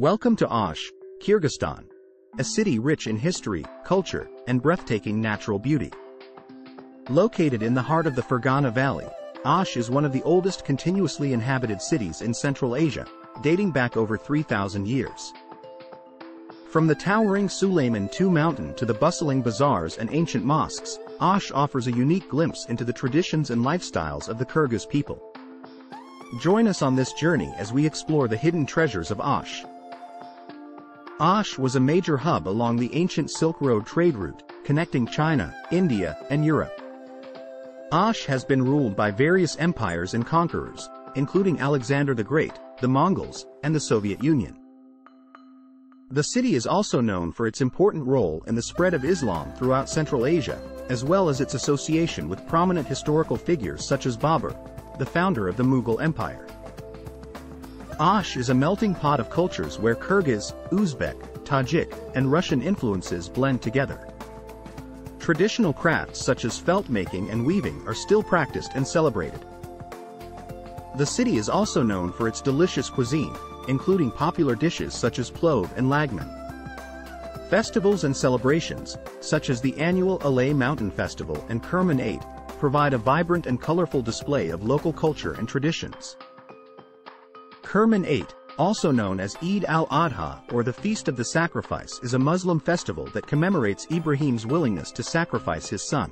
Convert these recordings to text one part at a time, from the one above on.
Welcome to Osh, Kyrgyzstan, a city rich in history, culture, and breathtaking natural beauty. Located in the heart of the Fergana Valley, Osh is one of the oldest continuously inhabited cities in Central Asia, dating back over 3,000 years. From the towering Suleiman II mountain to the bustling bazaars and ancient mosques, Osh offers a unique glimpse into the traditions and lifestyles of the Kyrgyz people. Join us on this journey as we explore the hidden treasures of Osh. Osh was a major hub along the ancient Silk Road trade route, connecting China, India, and Europe. Osh has been ruled by various empires and conquerors, including Alexander the Great, the Mongols, and the Soviet Union. The city is also known for its important role in the spread of Islam throughout Central Asia, as well as its association with prominent historical figures such as Babur, the founder of the Mughal Empire. Osh is a melting pot of cultures where Kyrgyz, Uzbek, Tajik, and Russian influences blend together. Traditional crafts such as felt making and weaving are still practiced and celebrated. The city is also known for its delicious cuisine, including popular dishes such as plov and lagman. Festivals and celebrations, such as the annual Alay Mountain Festival and Kurman Ait, provide a vibrant and colorful display of local culture and traditions. Kurman Ait, also known as Eid al-Adha or the Feast of the Sacrifice is a Muslim festival that commemorates Ibrahim's willingness to sacrifice his son.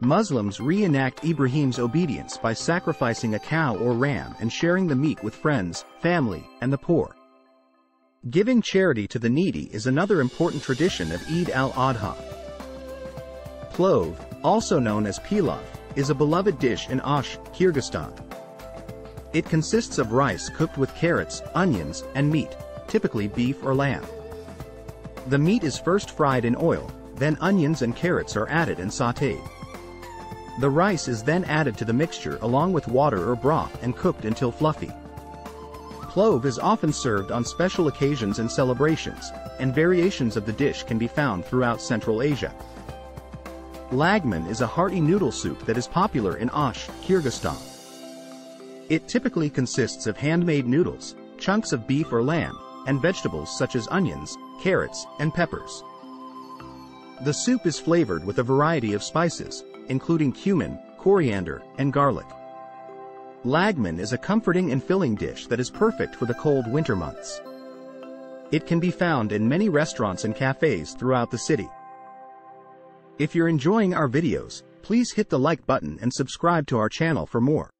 Muslims reenact Ibrahim's obedience by sacrificing a cow or ram and sharing the meat with friends, family, and the poor. Giving charity to the needy is another important tradition of Eid al-Adha. Plov, also known as pilaf, is a beloved dish in Osh, Kyrgyzstan. It consists of rice cooked with carrots, onions, and meat, typically beef or lamb. The meat is first fried in oil, then onions and carrots are added and sautéed. The rice is then added to the mixture along with water or broth and cooked until fluffy. Plov is often served on special occasions and celebrations, and variations of the dish can be found throughout Central Asia. Lagman is a hearty noodle soup that is popular in Osh, Kyrgyzstan. It typically consists of handmade noodles, chunks of beef or lamb, and vegetables such as onions, carrots, and peppers. The soup is flavored with a variety of spices, including cumin, coriander, and garlic. Lagman is a comforting and filling dish that is perfect for the cold winter months. It can be found in many restaurants and cafes throughout the city. If you're enjoying our videos, please hit the like button and subscribe to our channel for more.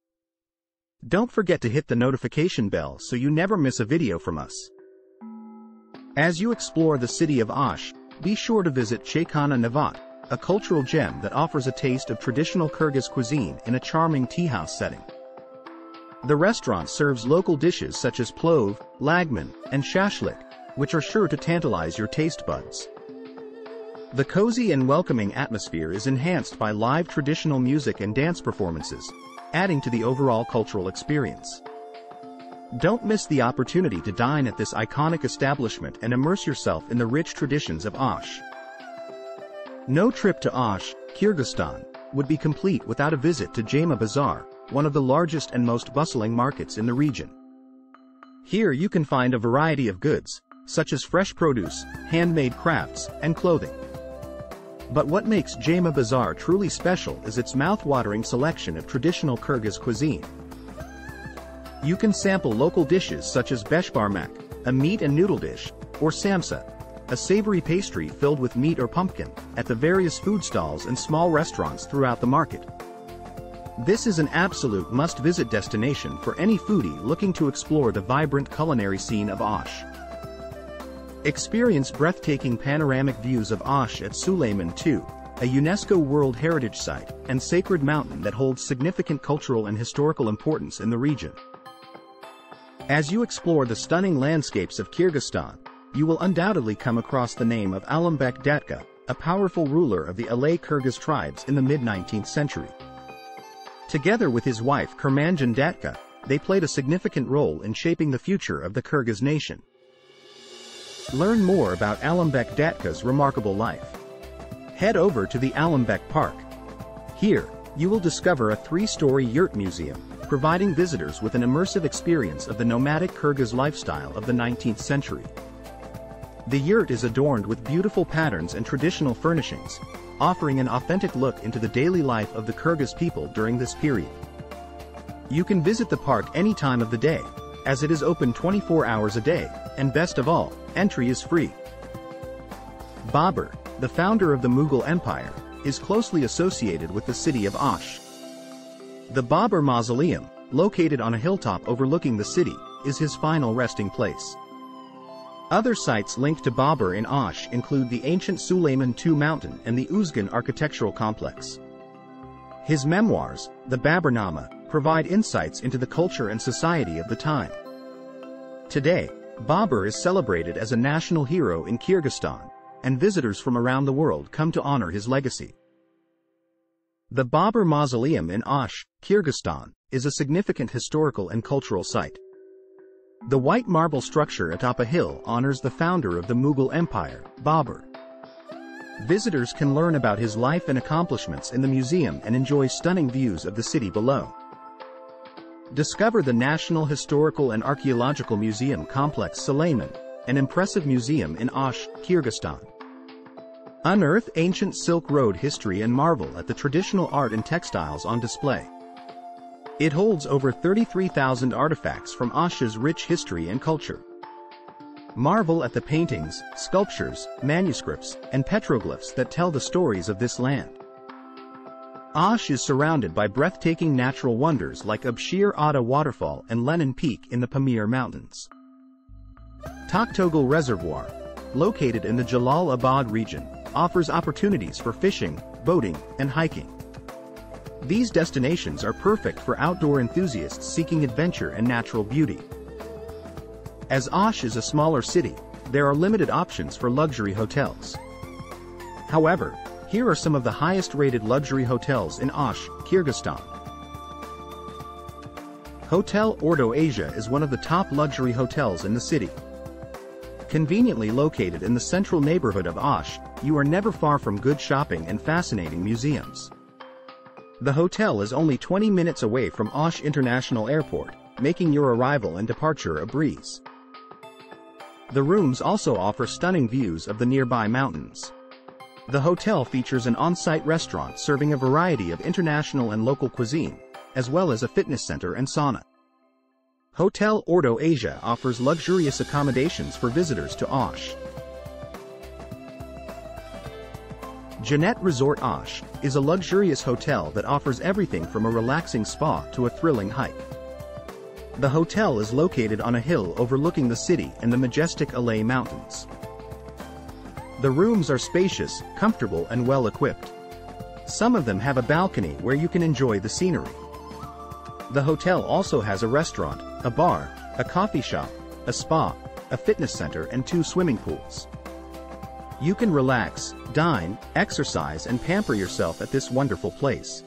Don't forget to hit the notification bell so you never miss a video from us. As you explore the city of Osh, be sure to visit Chaykhana Navat, a cultural gem that offers a taste of traditional Kyrgyz cuisine in a charming tea house setting. The restaurant serves local dishes such as plov, lagman, and shashlik, which are sure to tantalize your taste buds. The cozy and welcoming atmosphere is enhanced by live traditional music and dance performances, adding to the overall cultural experience. Don't miss the opportunity to dine at this iconic establishment and immerse yourself in the rich traditions of Osh. No trip to Osh, Kyrgyzstan, would be complete without a visit to Jayma Bazaar, one of the largest and most bustling markets in the region. Here you can find a variety of goods, such as fresh produce, handmade crafts, and clothing. But what makes Jayma Bazaar truly special is its mouth-watering selection of traditional Kyrgyz cuisine. You can sample local dishes such as beshbarmak, a meat and noodle dish, or samsa, a savory pastry filled with meat or pumpkin, at the various food stalls and small restaurants throughout the market. This is an absolute must-visit destination for any foodie looking to explore the vibrant culinary scene of Osh. Experience breathtaking panoramic views of Osh at Suleiman II, a UNESCO World Heritage Site and sacred mountain that holds significant cultural and historical importance in the region. As you explore the stunning landscapes of Kyrgyzstan, you will undoubtedly come across the name of Alymbek Datka, a powerful ruler of the Alay Kyrgyz tribes in the mid-19th century. Together with his wife Kurmanjan Datka, they played a significant role in shaping the future of the Kyrgyz nation. Learn more about Alymbek Datka's remarkable life. Head over to the Alymbek Park. Here, you will discover a three-story yurt museum, providing visitors with an immersive experience of the nomadic Kyrgyz lifestyle of the 19th century. The yurt is adorned with beautiful patterns and traditional furnishings, offering an authentic look into the daily life of the Kyrgyz people during this period. You can visit the park any time of the day, as it is open 24 hours a day, and best of all, entry is free. Babur, the founder of the Mughal Empire, is closely associated with the city of Osh. The Babur Mausoleum, located on a hilltop overlooking the city, is his final resting place. Other sites linked to Babur in Osh include the ancient Suleiman II mountain and the Uzgen architectural complex. His memoirs, the Baburnama, provide insights into the culture and society of the time. Today, Babur is celebrated as a national hero in Kyrgyzstan, and visitors from around the world come to honor his legacy. The Babur Mausoleum in Osh, Kyrgyzstan, is a significant historical and cultural site. The white marble structure atop a hill honors the founder of the Mughal Empire, Babur. Visitors can learn about his life and accomplishments in the museum and enjoy stunning views of the city below. Discover the National Historical and Archaeological Museum Complex Suleiman, an impressive museum in Osh, Kyrgyzstan. Unearth ancient Silk Road history and marvel at the traditional art and textiles on display. It holds over 33,000 artifacts from Osh's rich history and culture. Marvel at the paintings, sculptures, manuscripts, and petroglyphs that tell the stories of this land. Osh is surrounded by breathtaking natural wonders like Abshir Ata Waterfall and Lenin Peak in the Pamir Mountains. Toktogul Reservoir, located in the Jalal-Abad region, offers opportunities for fishing, boating, and hiking. These destinations are perfect for outdoor enthusiasts seeking adventure and natural beauty. As Osh is a smaller city, there are limited options for luxury hotels. However, here are some of the highest-rated luxury hotels in Osh, Kyrgyzstan. Hotel Ordo Asia is one of the top luxury hotels in the city. Conveniently located in the central neighborhood of Osh, you are never far from good shopping and fascinating museums. The hotel is only 20 minutes away from Osh International Airport, making your arrival and departure a breeze. The rooms also offer stunning views of the nearby mountains. The hotel features an on-site restaurant serving a variety of international and local cuisine, as well as a fitness center and sauna. Hotel Ordo Asia offers luxurious accommodations for visitors to Osh. Jeanette Resort Osh is a luxurious hotel that offers everything from a relaxing spa to a thrilling hike. The hotel is located on a hill overlooking the city and the majestic Alay Mountains. The rooms are spacious, comfortable and well equipped. Some of them have a balcony where you can enjoy the scenery. The hotel also has a restaurant, a bar, a coffee shop, a spa, a fitness center and two swimming pools. You can relax, dine, exercise and pamper yourself at this wonderful place.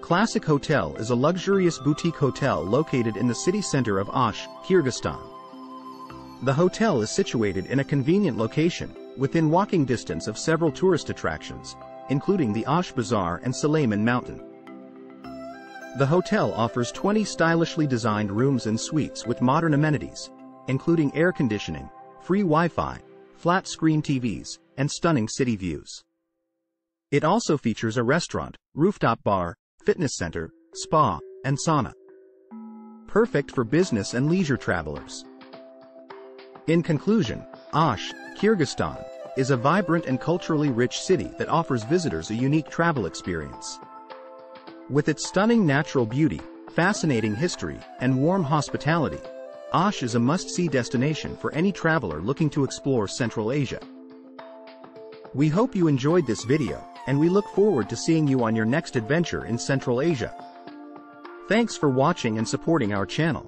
Classic Hotel is a luxurious boutique hotel located in the city center of Osh, Kyrgyzstan. The hotel is situated in a convenient location, within walking distance of several tourist attractions, including the Osh Bazaar and Suleiman Mountain. The hotel offers 20 stylishly designed rooms and suites with modern amenities, including air conditioning, free Wi-Fi, flat-screen TVs, and stunning city views. It also features a restaurant, rooftop bar, fitness center, spa, and sauna. Perfect for business and leisure travelers. In conclusion, Osh, Kyrgyzstan, is a vibrant and culturally rich city that offers visitors a unique travel experience. With its stunning natural beauty, fascinating history, and warm hospitality, Osh is a must-see destination for any traveler looking to explore Central Asia. We hope you enjoyed this video, and we look forward to seeing you on your next adventure in Central Asia. Thanks for watching and supporting our channel.